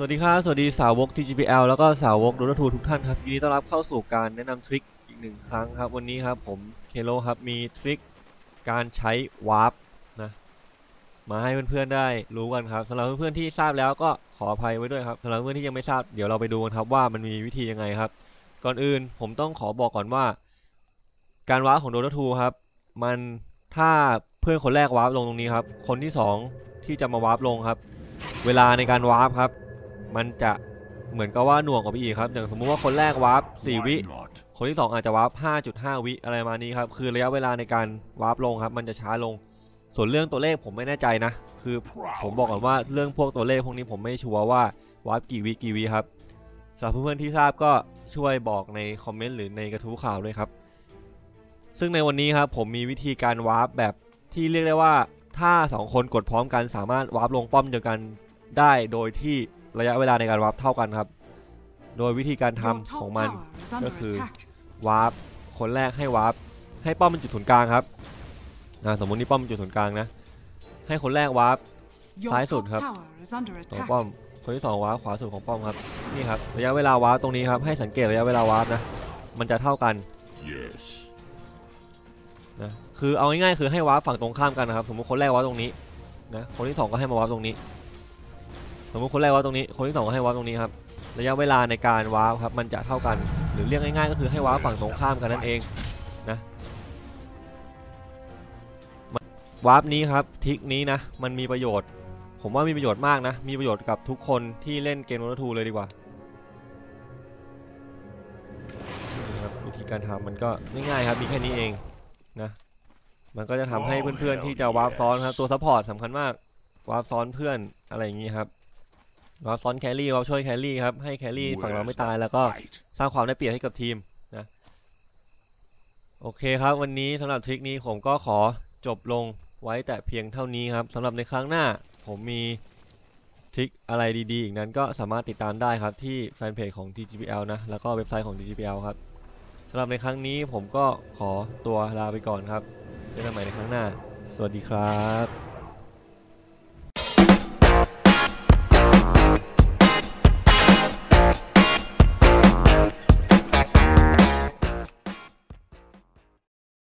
สวัสดีครับ สวัสดีสาวก TGPL แล้วก็สาวก Dota 2ทุกท่านครับยินดีต้อนรับเข้าสู่การแนะนำทริคอีกหนึ่งครั้งครับ วันนี้ครับผมเคโลครับมีทริคการใช้วาร์ปนะมาให้เพื่อนๆได้รู้กันครับสำหรับเพื่อนๆที่ทราบแล้วก็ขออภัยไว้ด้วยครับสำหรับเพื่อนที่ยังไม่ทราบเดี๋ยวเราไปดูกันครับว่ามันมีวิธียังไงครับ ก่อนอื่นผมต้องขอบอกก่อนว่า การวาร์ปของ Dota 2ครับ มันถ้าเพื่อนคนแรกวาร์ปลงตรงนี้ครับคนที่สองที่จะมาวาร์ปลงครับ เวลาในการวาร์ปครับ มันจะเหมือนกับว่าหน่วงกว่าไปอีกครับอย่างสมมุติว่าคนแรกวาร์ป4วิ คนที่ 2 อาจจะวาร์ป5.5 วิอะไรประมาณนี้ครับคือระยะเวลาในการวาร์ปลงครับ มันจะช้าลง ส่วนเรื่องตัวเลขผมไม่แน่ใจนะ คือผมบอกก่อนว่าเรื่องพวกตัวเลขพวกนี้ผมไม่ชัวร์ว่าวาร์ปกี่วิกี่วิครับสำหรับเพื่อนๆที่ทราบก็ช่วยบอกในคอมเมนต์หรือในกระทู้ข่าวด้วยครับซึ่งในวันนี้ครับผมมีวิธีการวาร์ปแบบที่เรียกได้ว่าถ้า 2 คนกดพร้อมกันสามารถวาร์ปลงป้อมเดียวกันได้โดยที่ ระยะเวลาในการวาร์ปเท่ากันครับ โดยวิธีการทำของมันก็คือวาร์ปคนแรกให้วาร์ปให้ป้อมเป็นจุดศูนย์กลางครับนะสมมุตินี่ป้อมเป็นจุดศูนย์กลางนะ ให้คนแรกวาร์ปซ้ายสุดครับของป้อมคนที่สองวาร์ปขวาสุดของป้อมครับนี่ครับระยะเวลาวาร์ปตรงนี้ครับให้สังเกตระยะเวลาวาร์ปนะมันจะเท่ากัน Yes. นะคือเอาง่ายๆคือให้วาร์ปฝั่งตรงข้ามกันนะครับ สมมติคนแรกวาร์ปตรงนี้นะคนที่สองก็ให้มาวาร์ปตรงนี้ สมมติคนแรกวาร์ปตรงนี้ คนที่สองให้วาร์ปตรงนี้ครับ ระยะเวลาในการวาร์ปครับมันจะเท่ากัน หรือเรียกง่ายๆก็คือให้วาร์ปฝั่งตรงข้ามกันนั่นเองนะวาร์ปนี้ครับทริคนี้นะมันมีประโยชน์ ผมว่ามีประโยชน์มากนะ มีประโยชน์กับทุกคนที่เล่นเกม Dota 2เลยดีกว่าครับวิธีการทำมันก็ง่ายๆครับมีแค่นี้เองนะมันก็จะทำให้เพื่อนๆที่จะวาร์ปซ้อนครับตัว support สำคัญมากวาร์ปซ้อนเพื่อนอะไรอย่างนี้ครับ วาร์ปซ้อน carry วาร์ปช่วย carry ครับให้ carry ฝั่งเราไม่ตายแล้วก็ fight สร้างความได้เปรียบให้กับทีมนะโอเคครับ วันนี้สำหรับทริคนี้ผมก็ขอจบลงไว้แต่เพียงเท่านี้ครับสำหรับในครั้งหน้าผมมีทริคอะไรดีๆ อีกนั้นก็สามารถติดตามได้ครับที่แฟนเพจของ TGPL นะ แล้วก็เว็บไซต์ของ TGPL ครับสำหรับในครั้งนี้ผมก็ขอตัวลาไปก่อนครับ เจอกันใหม่ในครั้งหน้า สวัสดีครับ